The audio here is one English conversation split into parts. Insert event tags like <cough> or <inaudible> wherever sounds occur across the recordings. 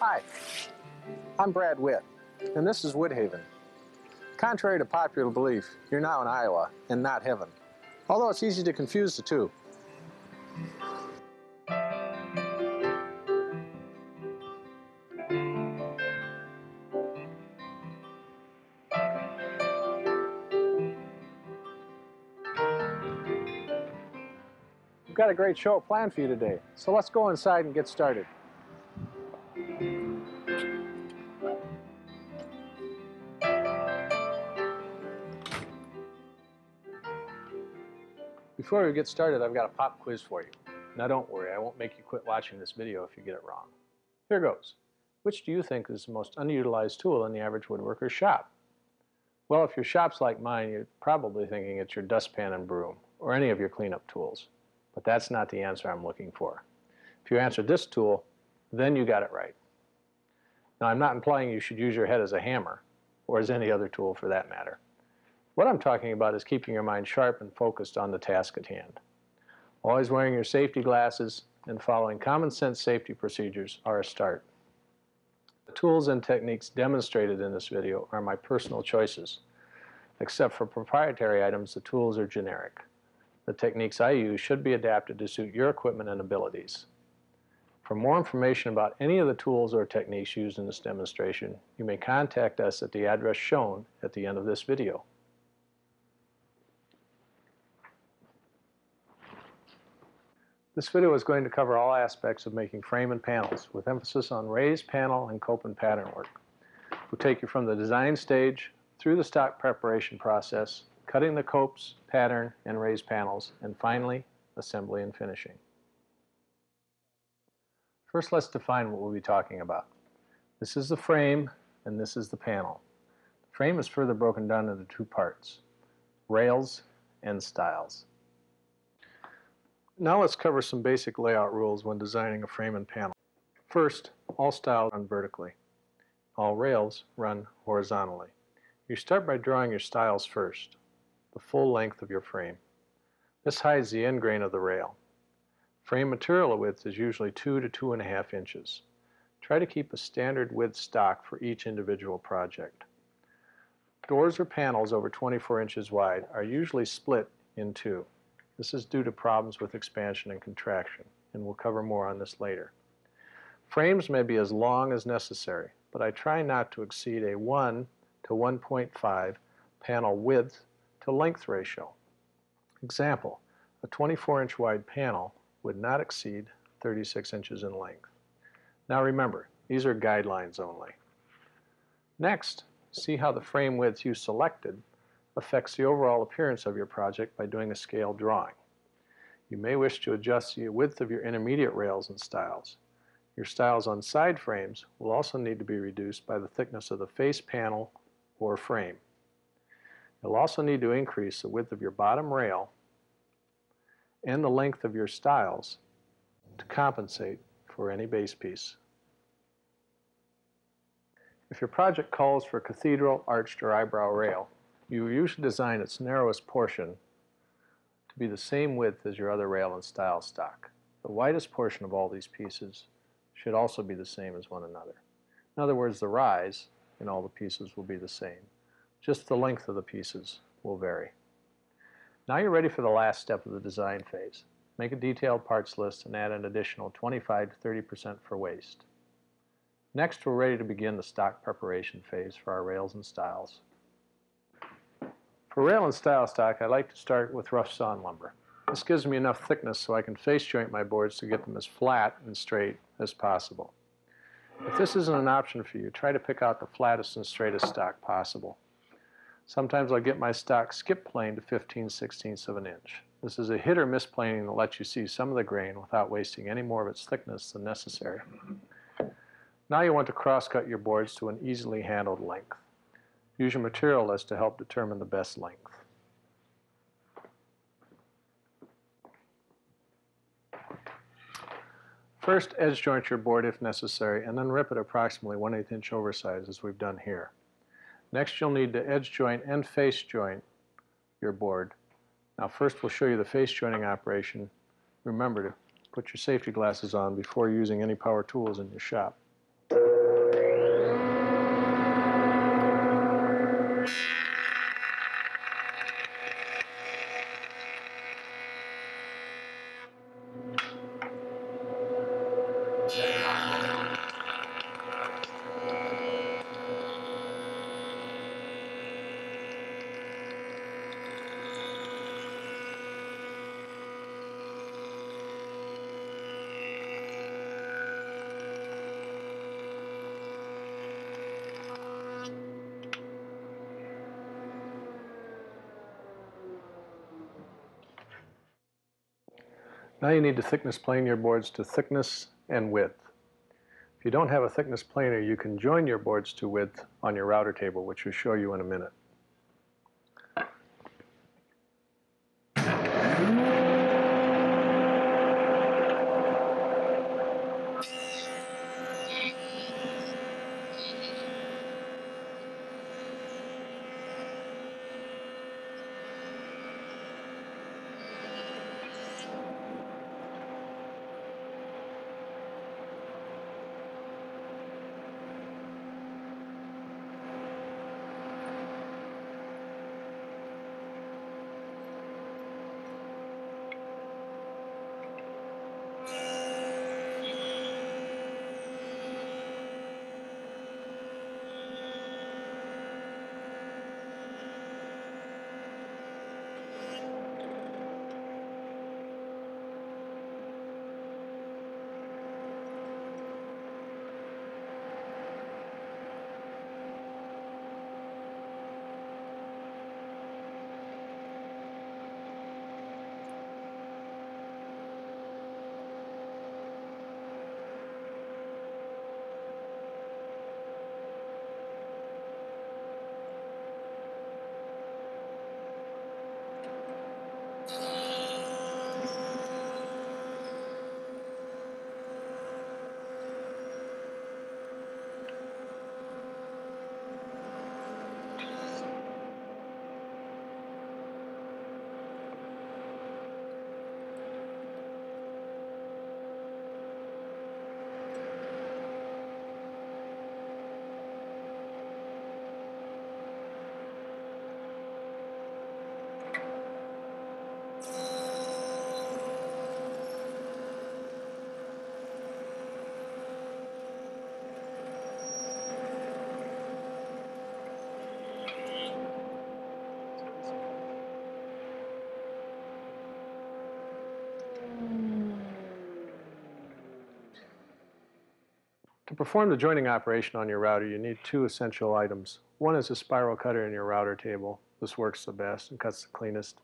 Hi, I'm Brad Witt, and this is Woodhaven. Contrary to popular belief, you're now in Iowa and not heaven, although it's easy to confuse the two. We've got a great show planned for you today, so let's go inside and get started. Before we get started, I've got a pop quiz for you. Now don't worry, I won't make you quit watching this video if you get it wrong. Here goes. Which do you think is the most underutilized tool in the average woodworker's shop? Well, if your shop's like mine, you're probably thinking it's your dustpan and broom, or any of your cleanup tools. But that's not the answer I'm looking for. If you answered this tool, then you got it right. Now, I'm not implying you should use your head as a hammer, or as any other tool for that matter. What I'm talking about is keeping your mind sharp and focused on the task at hand. Always wearing your safety glasses and following common sense safety procedures are a start. The tools and techniques demonstrated in this video are my personal choices. Except for proprietary items, the tools are generic. The techniques I use should be adapted to suit your equipment and abilities. For more information about any of the tools or techniques used in this demonstration, you may contact us at the address shown at the end of this video. This video is going to cover all aspects of making frame and panels, with emphasis on raised panel and cope and pattern work. We'll take you from the design stage through the stock preparation process, cutting the copes, pattern, and raised panels, and finally, assembly and finishing. First, let's define what we'll be talking about. This is the frame, and this is the panel. The frame is further broken down into two parts, rails and stiles. Now let's cover some basic layout rules when designing a frame and panel. First, all stiles run vertically. All rails run horizontally. You start by drawing your stiles first, the full length of your frame. This hides the end grain of the rail. Frame material width is usually 2 to 2.5 inches. Try to keep a standard width stock for each individual project. Doors or panels over 24 inches wide are usually split in two. This is due to problems with expansion and contraction, and we'll cover more on this later. Frames may be as long as necessary, but I try not to exceed a 1 to 1.5 panel width to length ratio. Example, a 24 inch wide panel would not exceed 36 inches in length. Now remember, these are guidelines only. Next, see how the frame width you selected affects the overall appearance of your project by doing a scale drawing. You may wish to adjust the width of your intermediate rails and stiles. Your stiles on side frames will also need to be reduced by the thickness of the face panel or frame. You'll also need to increase the width of your bottom rail and the length of your stiles to compensate for any base piece. If your project calls for cathedral, arched, or eyebrow rail, you usually design its narrowest portion to be the same width as your other rail and stile stock. The widest portion of all these pieces should also be the same as one another. In other words, the rise in all the pieces will be the same. Just the length of the pieces will vary. Now you're ready for the last step of the design phase. Make a detailed parts list and add an additional 25 to 30% for waste. Next, we're ready to begin the stock preparation phase for our rails and stiles. For rail and stile stock, I like to start with rough sawn lumber. This gives me enough thickness so I can face joint my boards to get them as flat and straight as possible. If this isn't an option for you, try to pick out the flattest and straightest stock possible. Sometimes I'll get my stock skip plane to 15 16ths of an inch. This is a hit or miss planing that lets you see some of the grain without wasting any more of its thickness than necessary. Now you want to cross-cut your boards to an easily handled length. Use your material list to help determine the best length. First, edge joint your board if necessary, and then rip it approximately 1 8 inch oversize as we've done here. Next, you'll need to edge joint and face joint your board. Now first we'll show you the face jointing operation. Remember to put your safety glasses on before using any power tools in your shop. Now you need to thickness plane your boards to thickness and width. If you don't have a thickness planer, you can join your boards to width on your router table, which we'll show you in a minute. To perform the joining operation on your router, you need two essential items. One is a spiral cutter in your router table. This works the best and cuts the cleanest.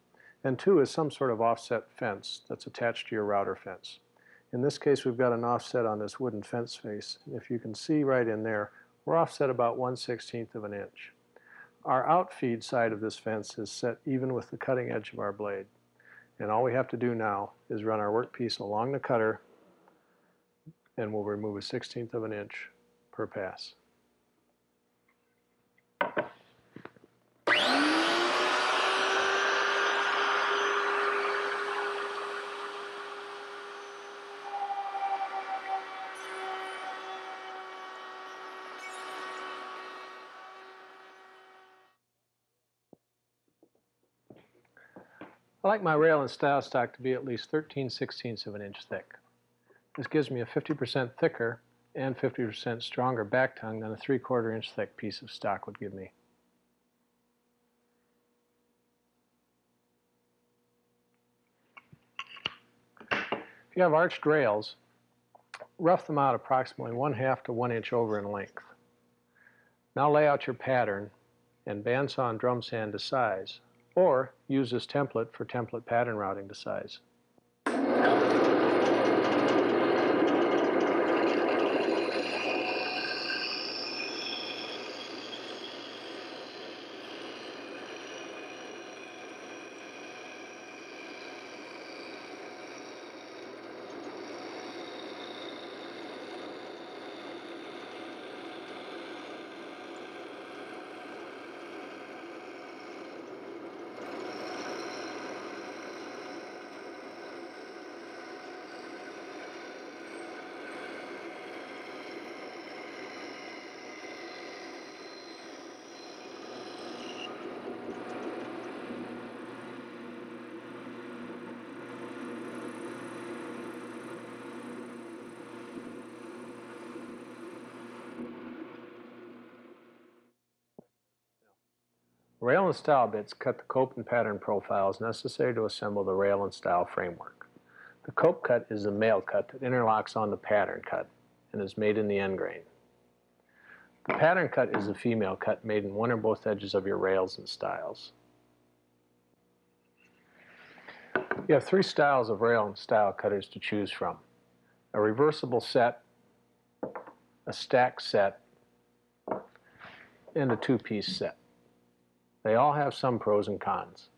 And two is some sort of offset fence that's attached to your router fence. In this case, we've got an offset on this wooden fence face. If you can see right in there, we're offset about 1 16th of an inch. Our outfeed side of this fence is set even with the cutting edge of our blade. And all we have to do now is run our workpiece along the cutter and we'll remove a 16th of an inch per pass. I like my rail and stile stock to be at least 13 sixteenths of an inch thick. This gives me a 50% thicker and 50% stronger back tongue than a 3 quarter inch thick piece of stock would give me. If you have arched rails, rough them out approximately 1 half to 1 inch over in length. Now lay out your pattern and bandsaw and drum sand to size, or use this template for template pattern routing to size. Rail and stile bits cut the cope and pattern profiles necessary to assemble the rail and stile framework. The cope cut is the male cut that interlocks on the pattern cut and is made in the end grain. The pattern cut is the female cut made in one or both edges of your rails and stiles. You have three styles of rail and stile cutters to choose from. A reversible set, a stack set, and a two-piece set. They all have some pros and cons.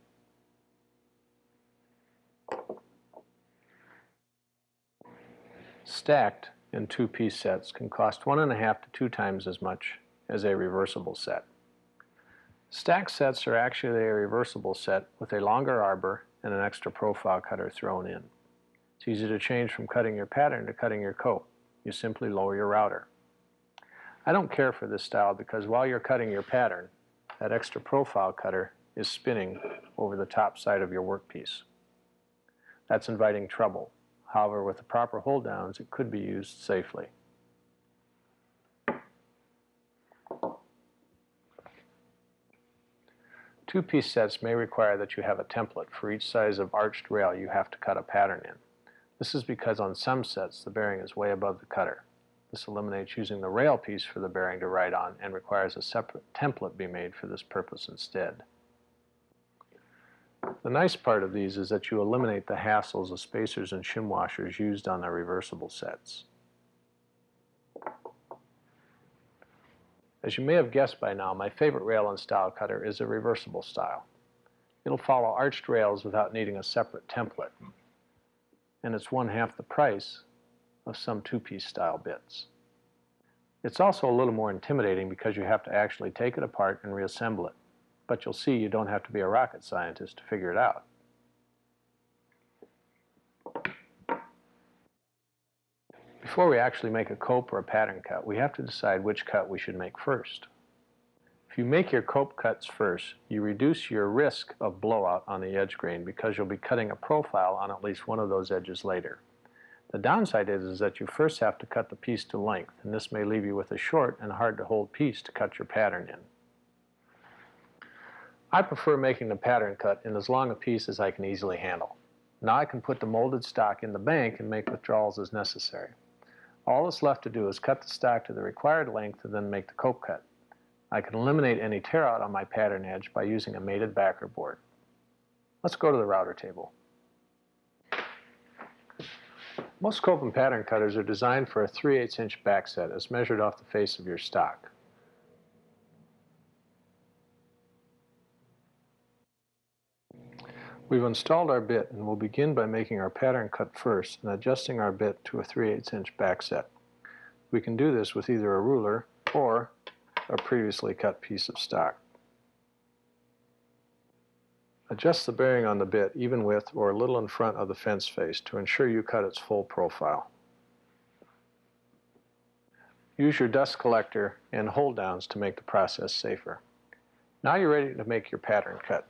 Stacked in two-piece sets can cost one and a half to two times as much as a reversible set. Stack sets are actually a reversible set with a longer arbor and an extra profile cutter thrown in. It's easy to change from cutting your pattern to cutting your cope. You simply lower your router. I don't care for this style because while you're cutting your pattern, that extra profile cutter is spinning over the top side of your workpiece. That's inviting trouble. However, with the proper hold downs, it could be used safely. Two-piece sets may require that you have a template for each size of arched rail you have to cut a pattern in. This is because on some sets the bearing is way above the cutter. This eliminates using the rail piece for the bearing to write on and requires a separate template be made for this purpose instead. The nice part of these is that you eliminate the hassles of spacers and shim washers used on the reversible sets. As you may have guessed by now, my favorite rail and stile cutter is a reversible style. It'll follow arched rails without needing a separate template, and it's one half the price of some two-piece style bits. It's also a little more intimidating because you have to actually take it apart and reassemble it, but you'll see you don't have to be a rocket scientist to figure it out. Before we actually make a cope or a pattern cut, we have to decide which cut we should make first. If you make your cope cuts first, you reduce your risk of blowout on the edge grain because you'll be cutting a profile on at least one of those edges later. The downside is, is that you first have to cut the piece to length, and this may leave you with a short and hard to hold piece to cut your pattern in. I prefer making the pattern cut in as long a piece as I can easily handle. Now I can put the molded stock in the bank and make withdrawals as necessary. All that's left to do is cut the stock to the required length and then make the cope cut. I can eliminate any tear out on my pattern edge by using a mated backer board. Let's go to the router table. Most cope pattern cutters are designed for a 3 8 inch backset as measured off the face of your stock. We've installed our bit and we'll begin by making our pattern cut first and adjusting our bit to a 3 8 inch backset. We can do this with either a ruler or a previously cut piece of stock. Adjust the bearing on the bit even with or a little in front of the fence face to ensure you cut its full profile. Use your dust collector and hold downs to make the process safer. Now you're ready to make your pattern cut.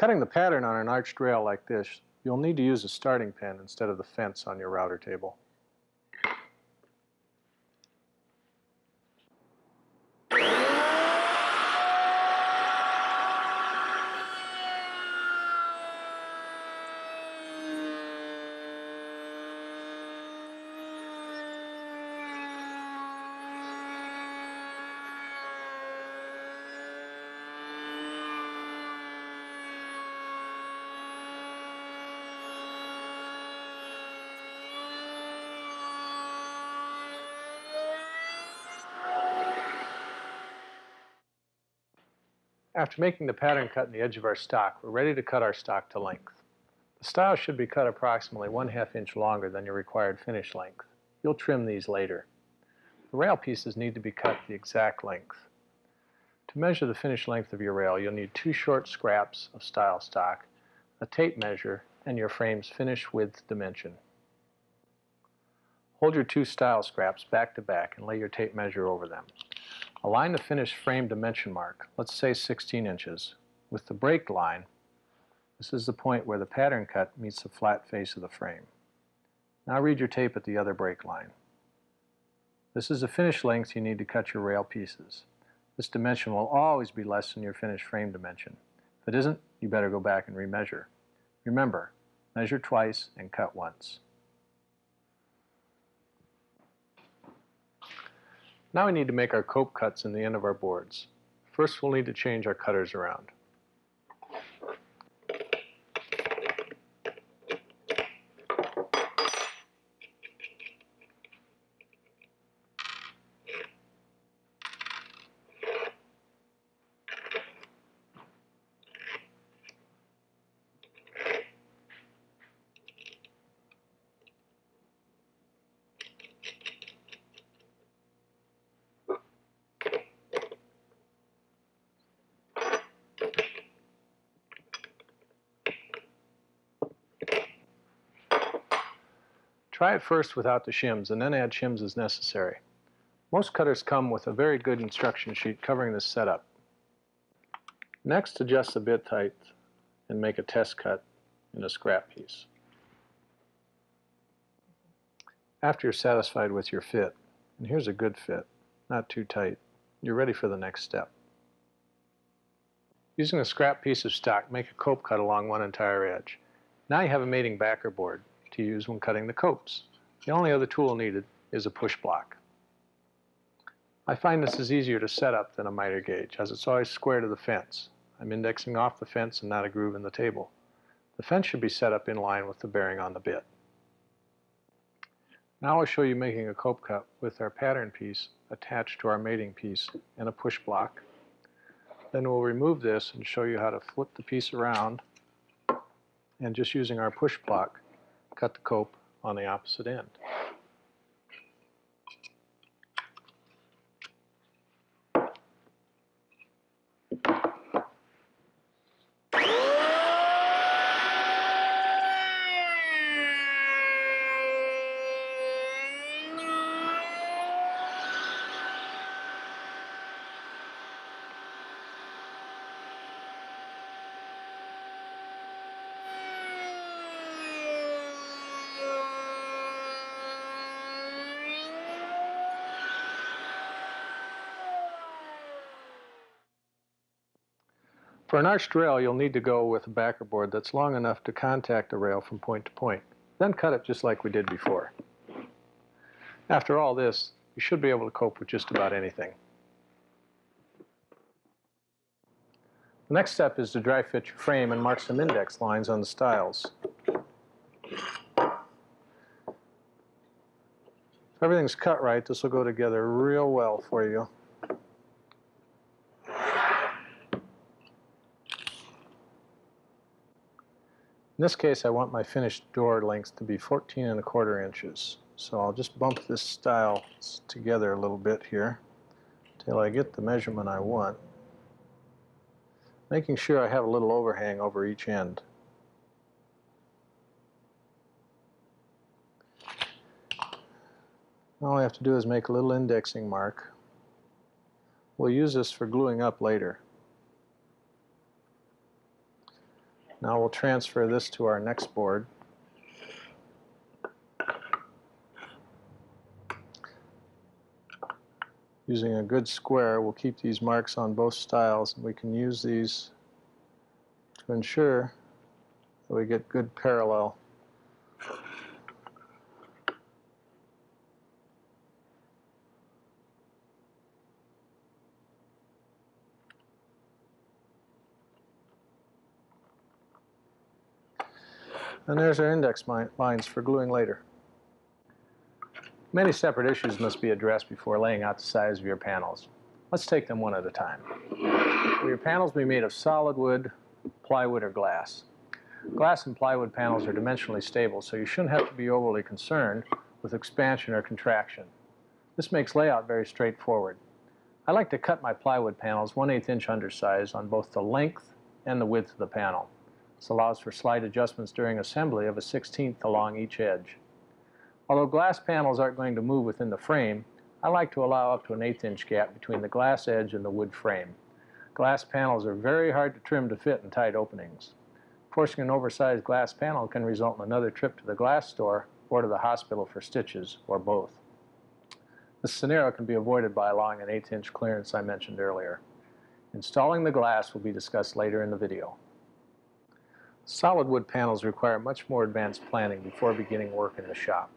Cutting the pattern on an arched rail like this, you'll need to use a starting pin instead of the fence on your router table. After making the pattern cut in the edge of our stock, we're ready to cut our stock to length. The stile should be cut approximately one half inch longer than your required finish length. You'll trim these later. The rail pieces need to be cut the exact length. To measure the finished length of your rail, you'll need two short scraps of stile stock, a tape measure, and your frame's finish width dimension. Hold your two stile scraps back to back and lay your tape measure over them. Align the finished frame dimension mark, let's say 16 inches, with the break line This is the point where the pattern cut meets the flat face of the frame. Now read your tape at the other break line. This is the finished length you need to cut your rail pieces. This dimension will always be less than your finished frame dimension. If it isn't, you better go back and remeasure. Remember, measure twice and cut once. Now we need to make our cope cuts in the end of our boards. First we'll need to change our cutters around. Try it first without the shims and then add shims as necessary. Most cutters come with a very good instruction sheet covering this setup. Next, adjust the bit height and make a test cut in a scrap piece. After you're satisfied with your fit, and here's a good fit, not too tight, you're ready for the next step. Using a scrap piece of stock, make a cope cut along one entire edge. Now you have a mating backer board use when cutting the copes. The only other tool needed is a push block. I find this is easier to set up than a miter gauge as it's always square to the fence. I'm indexing off the fence and not a groove in the table. The fence should be set up in line with the bearing on the bit. Now I'll show you making a cope cut with our pattern piece attached to our mating piece and a push block. Then we'll remove this and show you how to flip the piece around and just using our push block cut the cope on the opposite end. For an arched rail, you'll need to go with a backer board that's long enough to contact the rail from point to point. Then cut it just like we did before. After all this, you should be able to cope with just about anything. The next step is to dry fit your frame and mark some index lines on the stiles. If everything's cut right, this will go together real well for you. In this case, I want my finished door length to be 14 and a quarter inches. So I'll just bump this stile together a little bit here till I get the measurement I want, making sure I have a little overhang over each end. All I have to do is make a little indexing mark. We'll use this for gluing up later. Now we'll transfer this to our next board. Using a good square, we'll keep these marks on both stiles and we can use these to ensure that we get good parallel And there's our index lines for gluing later. Many separate issues must be addressed before laying out the size of your panels. Let's take them one at a time. Will your panels be made of solid wood, plywood, or glass? Glass and plywood panels are dimensionally stable, so you shouldn't have to be overly concerned with expansion or contraction. This makes layout very straightforward. I like to cut my plywood panels 1 8 inch undersize on both the length and the width of the panel. This allows for slight adjustments during assembly of a 16th along each edge. Although glass panels aren't going to move within the frame, I like to allow up to an eighth inch gap between the glass edge and the wood frame. Glass panels are very hard to trim to fit in tight openings. Forcing an oversized glass panel can result in another trip to the glass store or to the hospital for stitches, or both. This scenario can be avoided by allowing an eighth inch clearance I mentioned earlier. Installing the glass will be discussed later in the video. Solid wood panels require much more advanced planning before beginning work in the shop.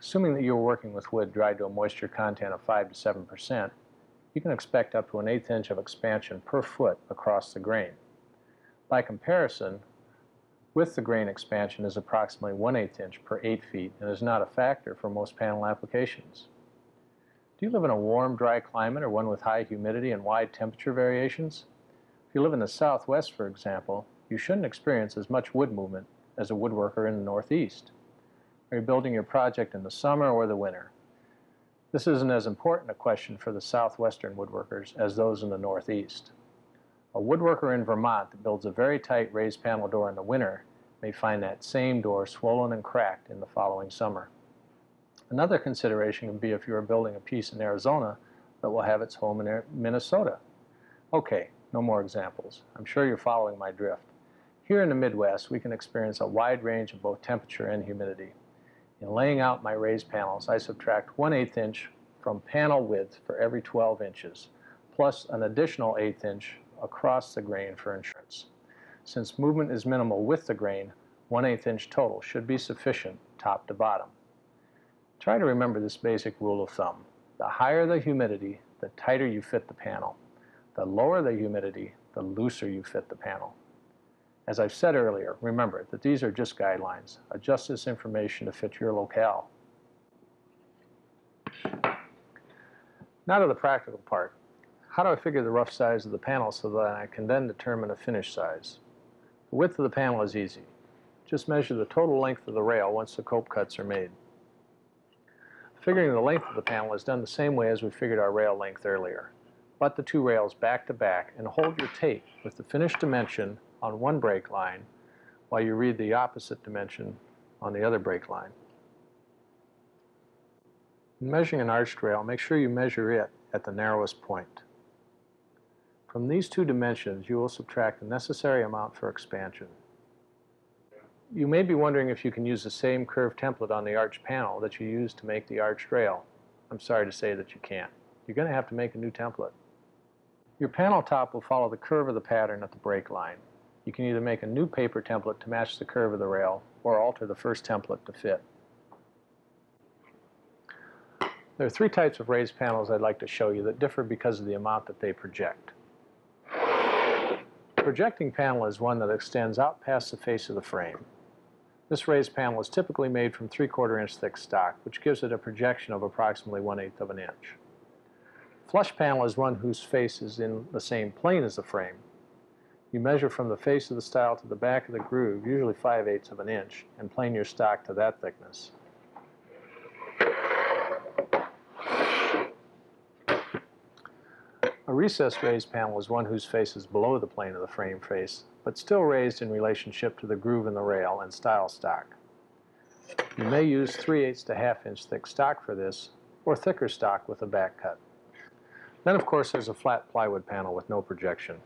Assuming that you are working with wood dried to a moisture content of 5 to 7 percent, you can expect up to an eighth inch of expansion per foot across the grain. By comparison, with the grain expansion is approximately 1 8 inch per 8 feet and is not a factor for most panel applications. Do you live in a warm, dry climate or one with high humidity and wide temperature variations? If you live in the southwest, for example, you shouldn't experience as much wood movement as a woodworker in the northeast. Are you building your project in the summer or the winter? This isn't as important a question for the southwestern woodworkers as those in the northeast. A woodworker in Vermont that builds a very tight raised panel door in the winter may find that same door swollen and cracked in the following summer. Another consideration would be if you are building a piece in Arizona that will have its home in Minnesota. Okay, no more examples. I'm sure you're following my drift. Here in the Midwest, we can experience a wide range of both temperature and humidity. In laying out my raised panels, I subtract 1 8 inch from panel width for every 12 inches, plus an additional 8 inch across the grain for insurance. Since movement is minimal with the grain, 1 8 inch total should be sufficient top to bottom. Try to remember this basic rule of thumb. The higher the humidity, the tighter you fit the panel. The lower the humidity, the looser you fit the panel. As I've said earlier, remember that these are just guidelines. Adjust this information to fit your locale. Now to the practical part. How do I figure the rough size of the panel so that I can then determine a finish size? The width of the panel is easy. Just measure the total length of the rail once the cope cuts are made. Figuring the length of the panel is done the same way as we figured our rail length earlier. Butt the two rails back to back and hold your tape with the finished dimension on one break line while you read the opposite dimension on the other break line. In measuring an arched rail, make sure you measure it at the narrowest point. From these two dimensions, you will subtract the necessary amount for expansion. You may be wondering if you can use the same curved template on the arch panel that you used to make the arched rail. I'm sorry to say that you can't. You're going to have to make a new template. Your panel top will follow the curve of the pattern at the break line. You can either make a new paper template to match the curve of the rail or alter the first template to fit. There are three types of raised panels I'd like to show you that differ because of the amount that they project. The projecting panel is one that extends out past the face of the frame. This raised panel is typically made from 3 quarter inch thick stock, which gives it a projection of approximately 1 8 of an inch. Flush panel is one whose face is in the same plane as the frame, you measure from the face of the stile to the back of the groove, usually 5 eighths of an inch, and plane your stock to that thickness. A recessed raised panel is one whose face is below the plane of the frame face, but still raised in relationship to the groove in the rail and stile stock. You may use 3 eighths to half inch thick stock for this, or thicker stock with a back cut. Then of course there's a flat plywood panel with no projection.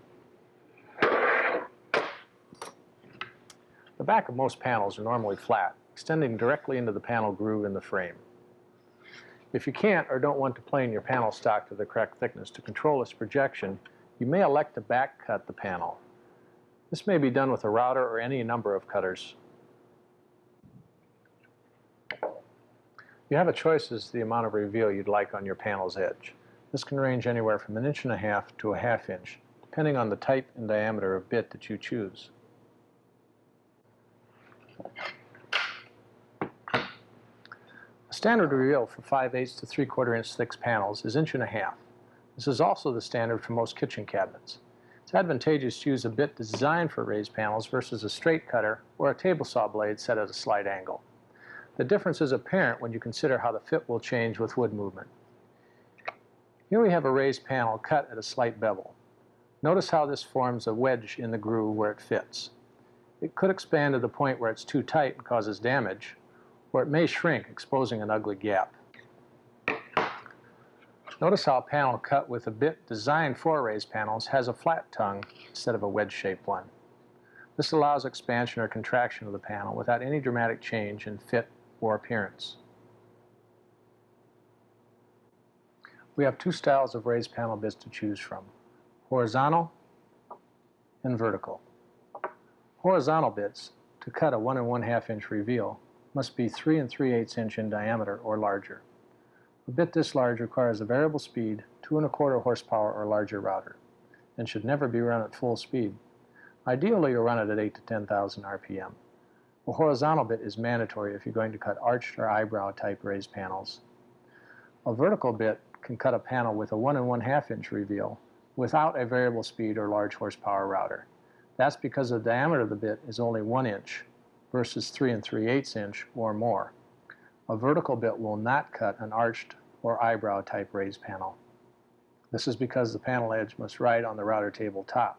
The back of most panels are normally flat, extending directly into the panel groove in the frame. If you can't or don't want to plane your panel stock to the correct thickness to control its projection, you may elect to back cut the panel. This may be done with a router or any number of cutters. You have a choice as to the amount of reveal you'd like on your panel's edge. This can range anywhere from an inch and a half to a half inch, depending on the type and diameter of bit that you choose. A standard reveal for 5 8 to 3 quarter inch thick panels is inch and a half. This is also the standard for most kitchen cabinets. It's advantageous to use a bit designed for raised panels versus a straight cutter or a table saw blade set at a slight angle. The difference is apparent when you consider how the fit will change with wood movement. Here we have a raised panel cut at a slight bevel. Notice how this forms a wedge in the groove where it fits. It could expand to the point where it's too tight and causes damage, or it may shrink, exposing an ugly gap. Notice how a panel cut with a bit designed for raised panels has a flat tongue instead of a wedge-shaped one. This allows expansion or contraction of the panel without any dramatic change in fit or appearance. We have two styles of raised panel bits to choose from, horizontal and vertical. Horizontal bits, to cut a 1 and 1 2 inch reveal, must be 3 and 3 8 inch in diameter or larger. A bit this large requires a variable speed, 2 and a quarter horsepower or larger router, and should never be run at full speed. Ideally, you'll run it at 8 to 10,000 RPM. A horizontal bit is mandatory if you're going to cut arched or eyebrow type raised panels. A vertical bit can cut a panel with a 1 and 1 2 inch reveal without a variable speed or large horsepower router. That's because the diameter of the bit is only 1 inch versus 3 and 3 eighths inch or more. A vertical bit will not cut an arched or eyebrow type raised panel. This is because the panel edge must ride on the router table top.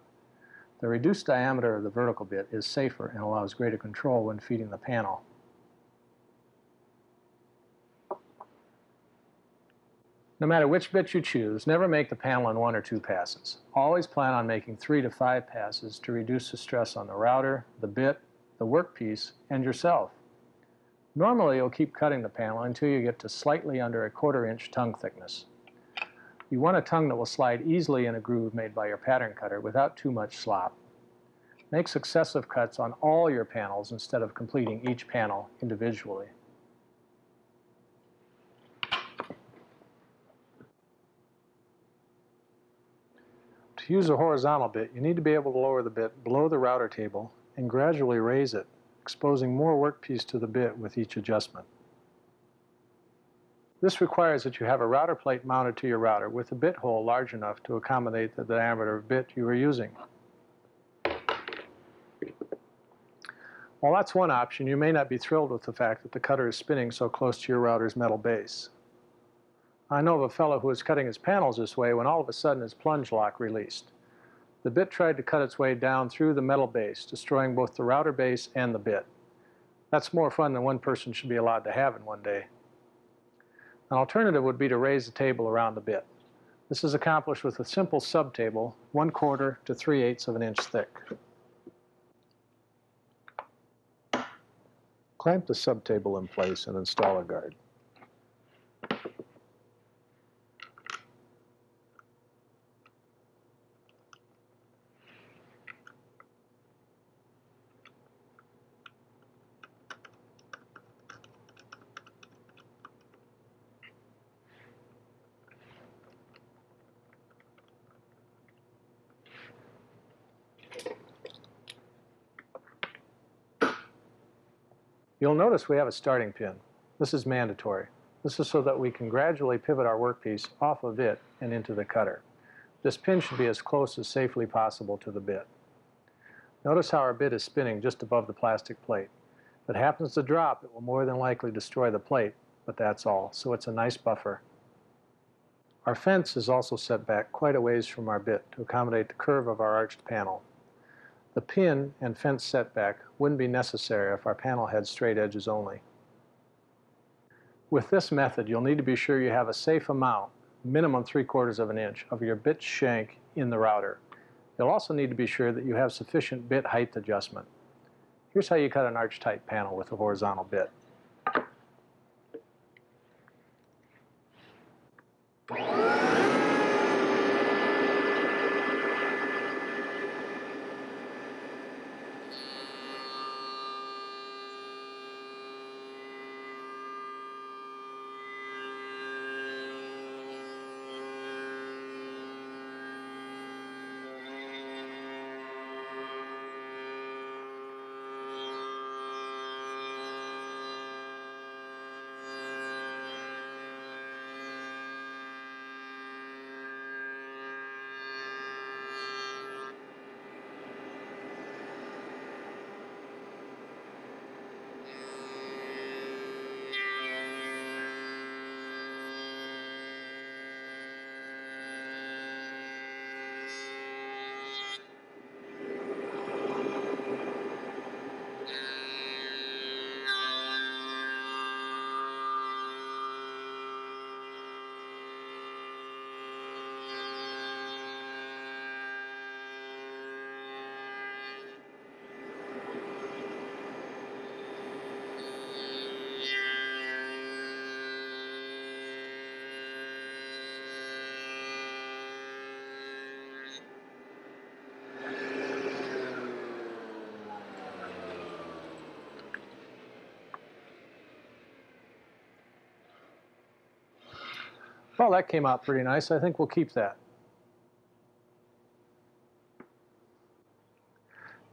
The reduced diameter of the vertical bit is safer and allows greater control when feeding the panel. No matter which bit you choose, never make the panel in one or two passes. Always plan on making three to five passes to reduce the stress on the router, the bit, the workpiece, and yourself. Normally you'll keep cutting the panel until you get to slightly under a quarter inch tongue thickness. You want a tongue that will slide easily in a groove made by your pattern cutter without too much slop. Make successive cuts on all your panels instead of completing each panel individually. Use a horizontal bit, you need to be able to lower the bit below the router table and gradually raise it, exposing more workpiece to the bit with each adjustment. This requires that you have a router plate mounted to your router with a bit hole large enough to accommodate the diameter of bit you are using. While that's one option, you may not be thrilled with the fact that the cutter is spinning so close to your router's metal base. I know of a fellow who was cutting his panels this way when all of a sudden his plunge lock released. The bit tried to cut its way down through the metal base, destroying both the router base and the bit. That's more fun than one person should be allowed to have in one day. An alternative would be to raise the table around the bit. This is accomplished with a simple subtable, 1 quarter to 3 eighths of an inch thick. Clamp the subtable in place and install a guard. You'll notice we have a starting pin. This is mandatory. This is so that we can gradually pivot our workpiece off of it and into the cutter. This pin should be as close as safely possible to the bit. Notice how our bit is spinning just above the plastic plate. If it happens to drop, it will more than likely destroy the plate, but that's all, so it's a nice buffer. Our fence is also set back quite a ways from our bit to accommodate the curve of our arched panel. The pin and fence setback wouldn't be necessary if our panel had straight edges only. With this method, you'll need to be sure you have a safe amount, minimum 3 quarters of an inch, of your bit shank in the router. You'll also need to be sure that you have sufficient bit height adjustment. Here's how you cut an arch type panel with a horizontal bit. Well, that came out pretty nice. I think we'll keep that.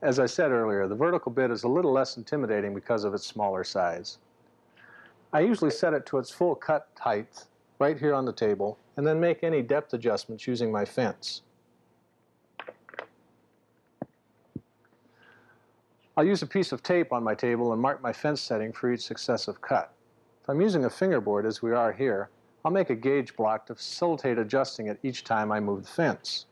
As I said earlier, the vertical bit is a little less intimidating because of its smaller size. I usually set it to its full cut height right here on the table and then make any depth adjustments using my fence. I'll use a piece of tape on my table and mark my fence setting for each successive cut. If I'm using a fingerboard as we are here, I'll make a gauge block to facilitate adjusting it each time I move the fence.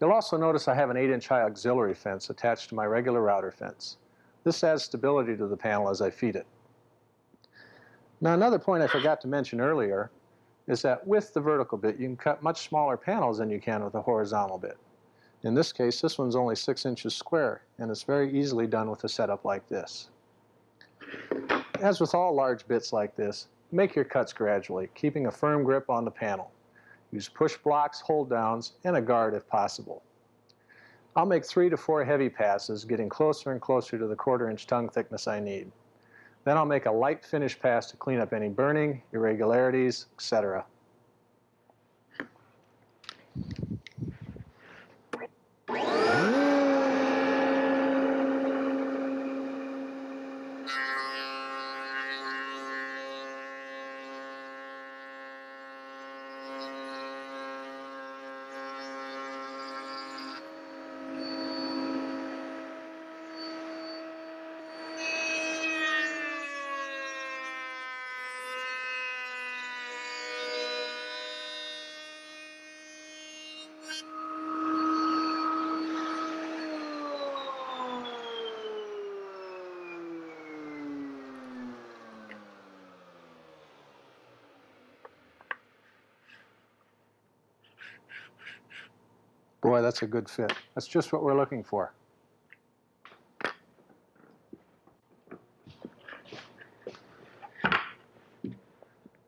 You'll also notice I have an 8-inch high auxiliary fence attached to my regular router fence. This adds stability to the panel as I feed it. Now another point I forgot to mention earlier is that with the vertical bit you can cut much smaller panels than you can with a horizontal bit. In this case this one's only 6 inches square and it's very easily done with a setup like this. As with all large bits like this, make your cuts gradually, keeping a firm grip on the panel. Use push blocks, hold downs, and a guard if possible. I'll make three to four heavy passes, getting closer and closer to the quarter inch tongue thickness I need. Then I'll make a light finish pass to clean up any burning, irregularities, etc. Boy, that's a good fit. That's just what we're looking for.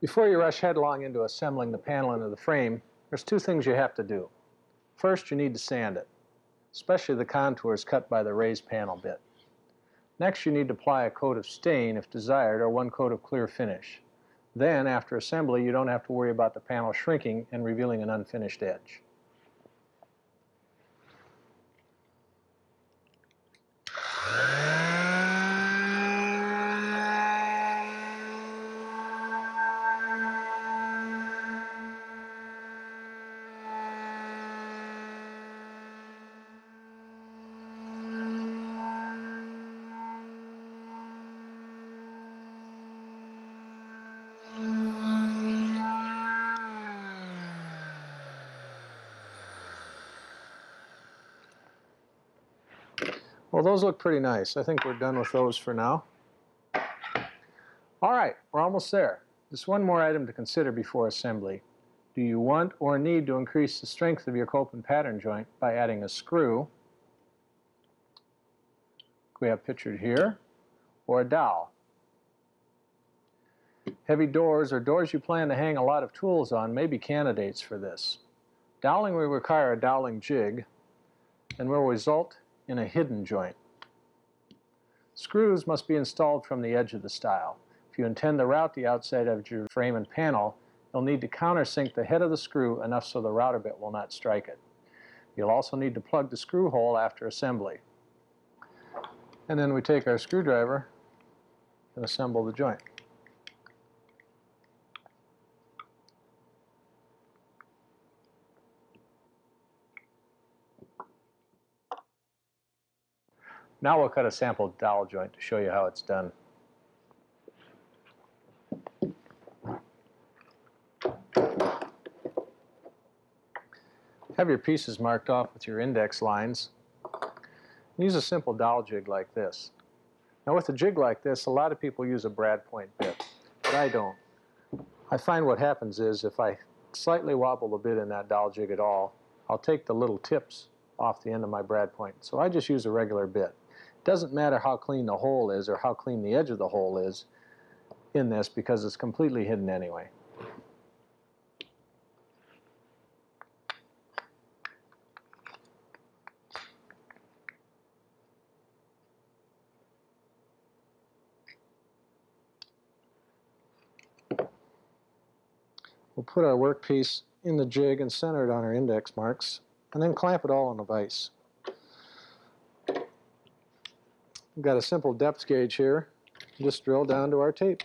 Before you rush headlong into assembling the panel into the frame, there's two things you have to do. First, you need to sand it, especially the contours cut by the raised panel bit. Next, you need to apply a coat of stain if desired or one coat of clear finish. Then, after assembly, you don't have to worry about the panel shrinking and revealing an unfinished edge. Well, those look pretty nice. I think we're done with those for now. All right, we're almost there. Just one more item to consider before assembly. Do you want or need to increase the strength of your cope and pattern joint by adding a screw, we have pictured here, or a dowel? Heavy doors or doors you plan to hang a lot of tools on may be candidates for this. Doweling will require a doweling jig and will result in a hidden joint. Screws must be installed from the edge of the stile. If you intend to route the outside of your frame and panel, you'll need to countersink the head of the screw enough so the router bit will not strike it. You'll also need to plug the screw hole after assembly. And then we take our screwdriver and assemble the joint. Now we'll cut a sample dowel joint to show you how it's done. Have your pieces marked off with your index lines. Use a simple dowel jig like this. Now with a jig like this, a lot of people use a brad point bit, but I don't. I find what happens is if I slightly wobble the bit in that dowel jig at all, I'll take the little tips off the end of my brad point. So I just use a regular bit. Doesn't matter how clean the hole is or how clean the edge of the hole is in this because it's completely hidden anyway. We'll put our workpiece in the jig and center it on our index marks, and then clamp it all on the vise. We've got a simple depth gauge here. Just drill down to our tape.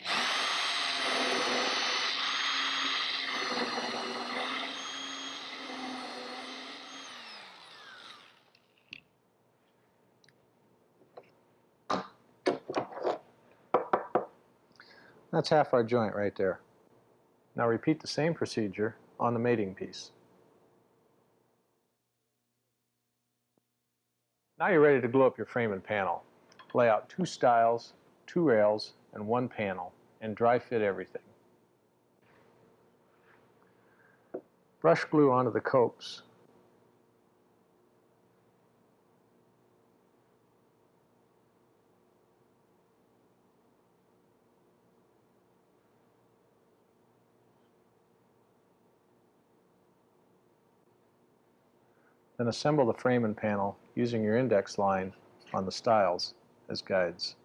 That's half our joint right there. Now repeat the same procedure on the mating piece. Now you're ready to glue up your frame and panel. Lay out two stiles, two rails, and one panel, and dry fit everything. Brush glue onto the copes. Then assemble the frame and panel using your index line on the stiles as guides.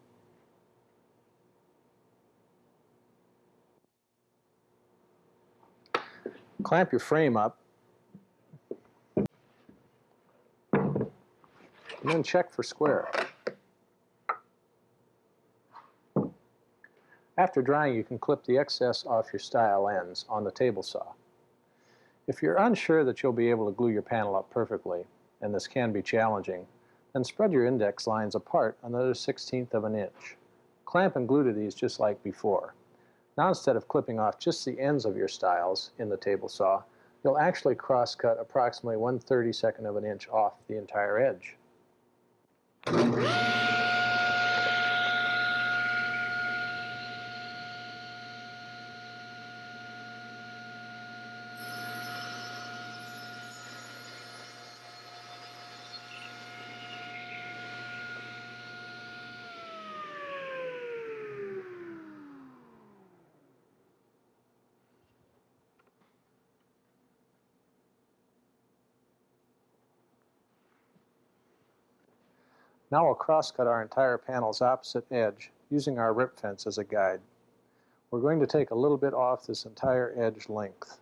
Clamp your frame up and then check for square. After drying, you can clip the excess off your stile ends on the table saw. If you're unsure that you'll be able to glue your panel up perfectly, and this can be challenging, then spread your index lines apart another 16th of an inch. Clamp and glue to these just like before. Now instead of clipping off just the ends of your stiles in the table saw, you'll actually cross-cut approximately 1 32nd of an inch off the entire edge. Now we'll cross-cut our entire panel's opposite edge using our rip fence as a guide. We're going to take a little bit off this entire edge length.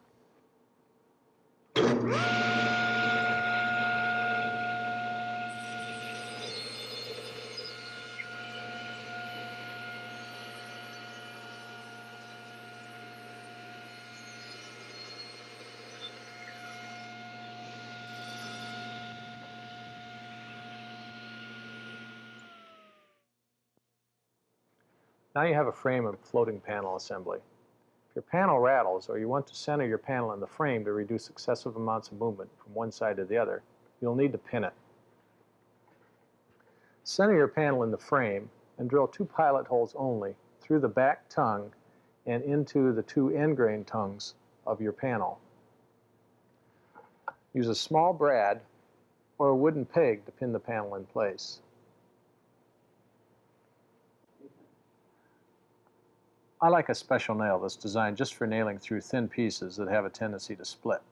Now you have a frame and floating panel assembly. If your panel rattles or you want to center your panel in the frame to reduce excessive amounts of movement from one side to the other, you'll need to pin it. Center your panel in the frame and drill two pilot holes only through the back tongue and into the two end grain tongues of your panel. Use a small brad or a wooden peg to pin the panel in place. I like a special nail that's designed just for nailing through thin pieces that have a tendency to split.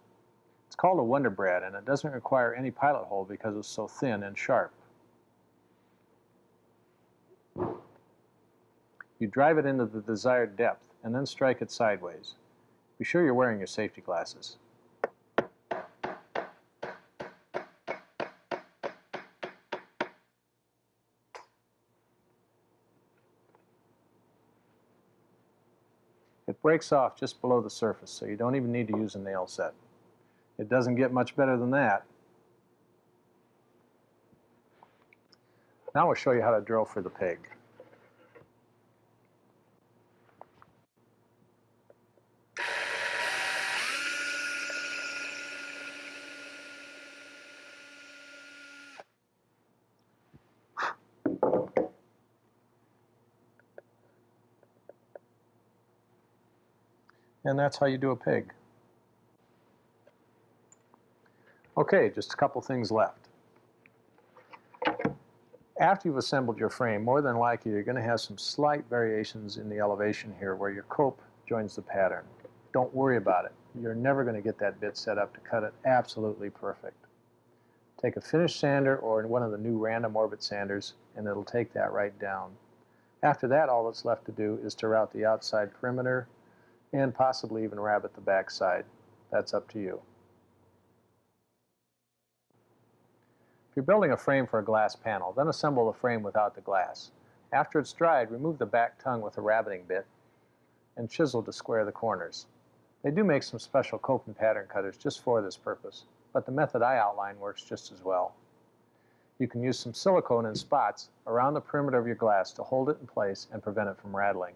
It's called a Wonder Brad and it doesn't require any pilot hole because it's so thin and sharp. You drive it into the desired depth and then strike it sideways. Be sure you're wearing your safety glasses. Breaks off just below the surface, so you don't even need to use a nail set. It doesn't get much better than that. Now we'll show you how to drill for the peg. And that's how you do a pig. Okay, just a couple things left. After you've assembled your frame, more than likely you're going to have some slight variations in the elevation here where your cope joins the pattern. Don't worry about it. You're never going to get that bit set up to cut it absolutely perfect. Take a finish sander or one of the new random orbit sanders and it'll take that right down. After that, all that's left to do is to route the outside perimeter and possibly even rabbet the backside. That's up to you. If you're building a frame for a glass panel, then assemble the frame without the glass. After it's dried, remove the back tongue with a rabbeting bit and chisel to square the corners. They do make some special cope and pattern cutters just for this purpose, but the method I outline works just as well. You can use some silicone in spots around the perimeter of your glass to hold it in place and prevent it from rattling.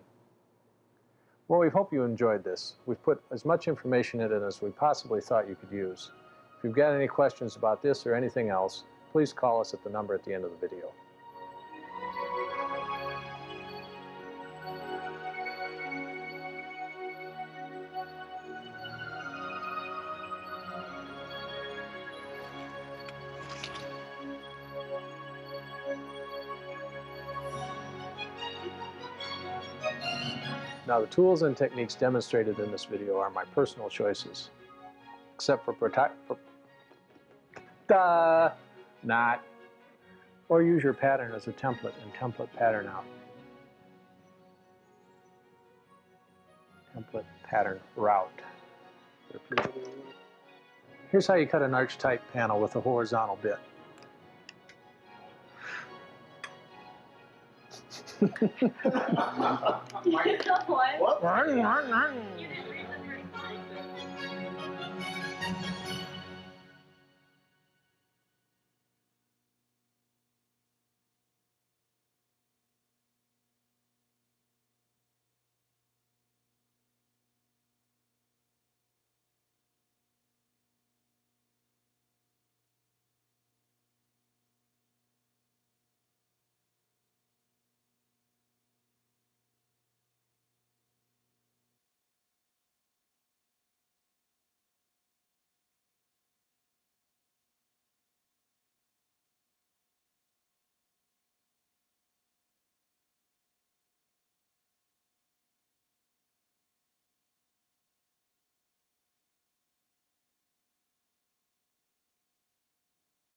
Well, we hope you enjoyed this. We've put as much information in it as we possibly thought you could use. If you've got any questions about this or anything else, please call us at the number at the end of the video. Now the tools and techniques demonstrated in this video are my personal choices, except for protect, duh, not, or use your pattern as a template and template pattern out. Template pattern route. Here's how you cut an arch type panel with a horizontal bit. <laughs> what? Run, run, run.